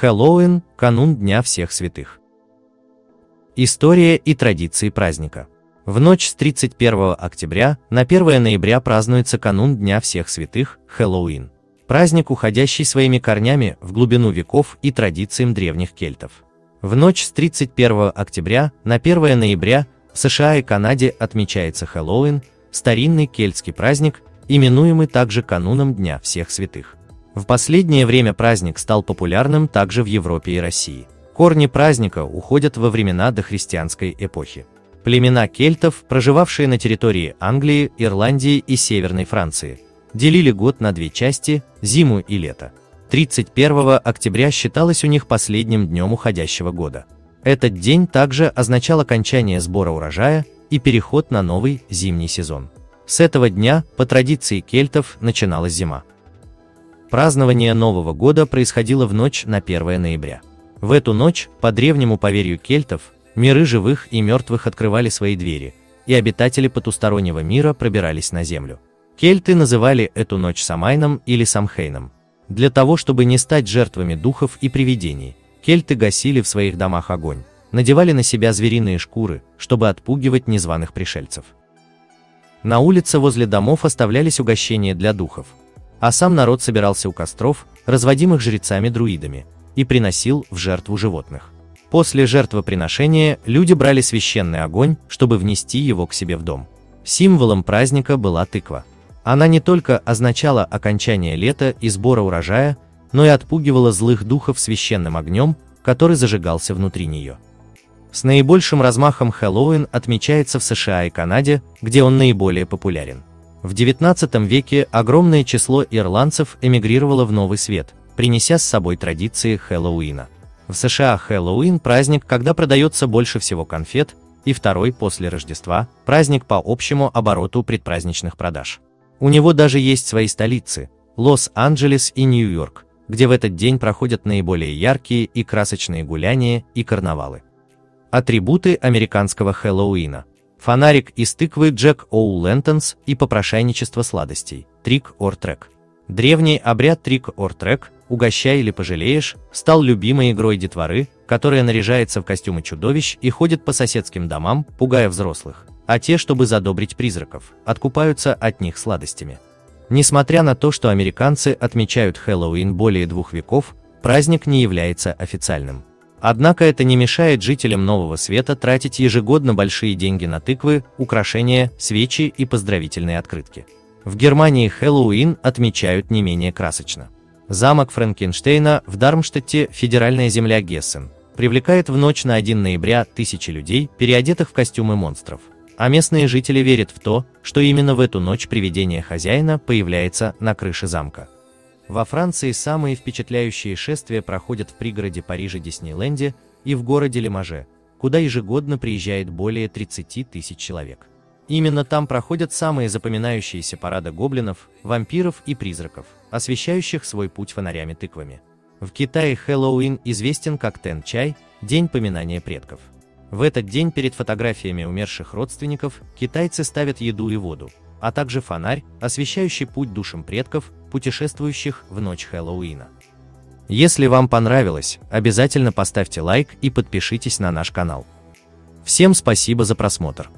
Хэллоуин – канун Дня всех святых. История и традиции праздника. В ночь с 31 октября на 1 ноября празднуется канун Дня всех святых – Хэллоуин. Праздник, уходящий своими корнями в глубину веков и традициям древних кельтов. В ночь с 31 октября на 1 ноября в США и Канаде отмечается Хэллоуин, старинный кельтский праздник, именуемый также кануном Дня всех святых. В последнее время праздник стал популярным также в Европе и России. Корни праздника уходят во времена дохристианской эпохи. Племена кельтов, проживавшие на территории Англии, Ирландии и Северной Франции, делили год на две части – зиму и лето. 31 октября считалось у них последним днем уходящего года. Этот день также означал окончание сбора урожая и переход на новый зимний сезон. С этого дня, по традиции кельтов, начиналась зима. Празднование Нового года происходило в ночь на 1 ноября. В эту ночь, по древнему поверью кельтов, миры живых и мертвых открывали свои двери, и обитатели потустороннего мира пробирались на землю. Кельты называли эту ночь Самайном или Самхейном. Для того, чтобы не стать жертвами духов и привидений, кельты гасили в своих домах огонь, надевали на себя звериные шкуры, чтобы отпугивать незваных пришельцев. На улице возле домов оставлялись угощения для духов, а сам народ собирался у костров, разводимых жрецами-друидами, и приносил в жертву животных. После жертвоприношения люди брали священный огонь, чтобы внести его к себе в дом. Символом праздника была тыква. Она не только означала окончание лета и сбора урожая, но и отпугивала злых духов священным огнем, который зажигался внутри нее. С наибольшим размахом Хэллоуин отмечается в США и Канаде, где он наиболее популярен. В XIX веке огромное число ирландцев эмигрировало в Новый Свет, принеся с собой традиции Хэллоуина. В США Хэллоуин – праздник, когда продается больше всего конфет, и второй после Рождества – праздник по общему обороту предпраздничных продаж. У него даже есть свои столицы – Лос-Анджелес и Нью-Йорк, где в этот день проходят наиболее яркие и красочные гуляния и карнавалы. Атрибуты американского Хэллоуина фонарик из тыквы Джек Оу Лэнтонс и попрошайничество сладостей, трик ор трек. Древний обряд трик ор трек, угощай или пожалеешь, стал любимой игрой детворы, которая наряжается в костюмы чудовищ и ходит по соседским домам, пугая взрослых, а те, чтобы задобрить призраков, откупаются от них сладостями. Несмотря на то, что американцы отмечают Хэллоуин более двух веков, праздник не является официальным. Однако это не мешает жителям Нового Света тратить ежегодно большие деньги на тыквы, украшения, свечи и поздравительные открытки. В Германии Хэллоуин отмечают не менее красочно. Замок Франкенштейна в Дармштадте, федеральная земля Гессен, привлекает в ночь на 1 ноября тысячи людей, переодетых в костюмы монстров. А местные жители верят в то, что именно в эту ночь привидение хозяина появляется на крыше замка. Во Франции самые впечатляющие шествия проходят в пригороде Парижа Диснейленде и в городе Лимаже, куда ежегодно приезжает более 30 тысяч человек. Именно там проходят самые запоминающиеся парады гоблинов, вампиров и призраков, освещающих свой путь фонарями-тыквами. В Китае Хэллоуин известен как Тен-чай, день поминания предков. В этот день перед фотографиями умерших родственников китайцы ставят еду и воду, а также фонарь, освещающий путь душам предков, путешествующих в ночь Хэллоуина. Если вам понравилось, обязательно поставьте лайк и подпишитесь на наш канал. Всем спасибо за просмотр.